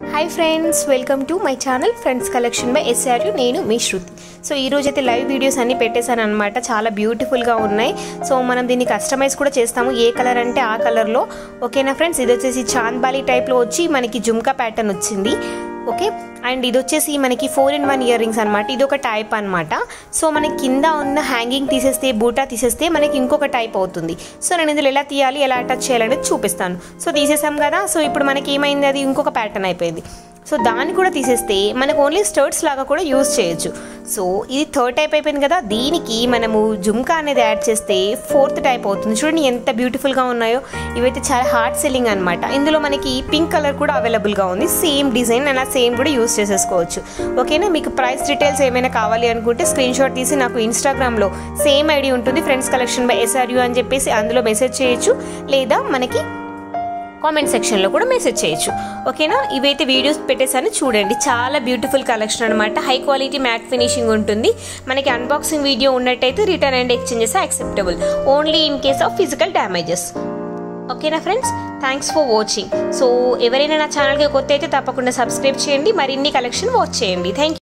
Hi friends welcome to my channel friends collection by SRU నేను మీ శృతి. So ఈ రోజు అయితే లైవ్ వీడియోస్ అన్ని పెట్టేశాను అనమాట చాలా బ్యూటిఫుల్గా ఉన్నాయి. సో మనం దీన్ని కస్టమైజ్ కూడా చేస్తాము. ఏ కలర్ అంటే ఆ కలర్లో ఓకేనా ఫ్రెండ్స్ ఇది వచ్చేసి చాంద్బాలి టైప్లో వచ్చి మనకి జుమ్కా ప్యాటర్న్ వచ్చింది. ఓకే? అండ్ ఇది వచ్చేసి మనకి four in one ear rings అనమాట ఇది ఒక టైప్ అనమాట సో మనకి కింద ఉన్న హ్యాంగింగ్ తీసేస్తే బూటా తీసేస్తే మనకి ఇంకొక టైప్ అవుతుంది. సో నేను ఇందులో ఎలా తీయాలి ఎలా అటాచ్ చేయాలనేది చూపిస్తాను. సో తీసేసాం కదా సో ఇప్పుడు మనకి ఏమైంది అది ఇంకొక ప్యాటర్న్ అయిపోయింది. సో దాన్ని కూడా తీసేస్తే మనకు ఓన్లీ స్టర్ట్స్ లాగా కూడా యూజ్ చేయొచ్చు. సో ఇది థర్డ్ టైప్ అయిపోయింది కదా దీనికి మనము జుమ్కా అనేది యాడ్ చేస్తే ఫోర్త్ టైప్ అవుతుంది. చూడండి ఎంత బ్యూటిఫుల్గా ఉన్నాయో. ఇవైతే చాలా హార్డ్ సెల్లింగ్ అనమాట ఇందులో మనకి పింక్ కలర్ కూడా అవైలబుల్గా ఉంది. సేమ్ డిజైన్ అలా సేమ్ కూడా యూస్ చేసేసుకోవచ్చు. ఓకేనా? మీకు ప్రైస్ డీటెయిల్స్ ఏమైనా కావాలి అనుకుంటే స్క్రీన్ షాట్ తీసి నాకు ఇన్స్టాగ్రామ్లో సేమ్ ఐడి ఉంటుంది. ఫ్రెండ్స్ కలెక్షన్ బై ఎస్ఆర్యూ అని చెప్పేసి అందులో మెసేజ్ చేయొచ్చు. లేదా మనకి కామెంట్ సెక్షన్లో కూడా మెసేజ్ చేయొచ్చు. ఓకేనా? ఇవైతే వీడియోస్ పెట్టేసాను చూడండి. చాలా బ్యూటిఫుల్ కలెక్షన్ అనమాట హై క్వాలిటీ మ్యాట్ ఫినిషింగ్ ఉంటుంది. మనకి అన్బాక్సింగ్ వీడియో ఉన్నట్టయితే return and exchanges acceptable only in case of physical damages ఓకేనా friends? Thanks for watching so ఎవరైనా నా ఛానల్కి కొత్త అయితే తప్పకుండా సబ్స్క్రైబ్ చేయండి. మరిన్ని కలెక్షన్ వాచ్ చేయండి. థ్యాంక్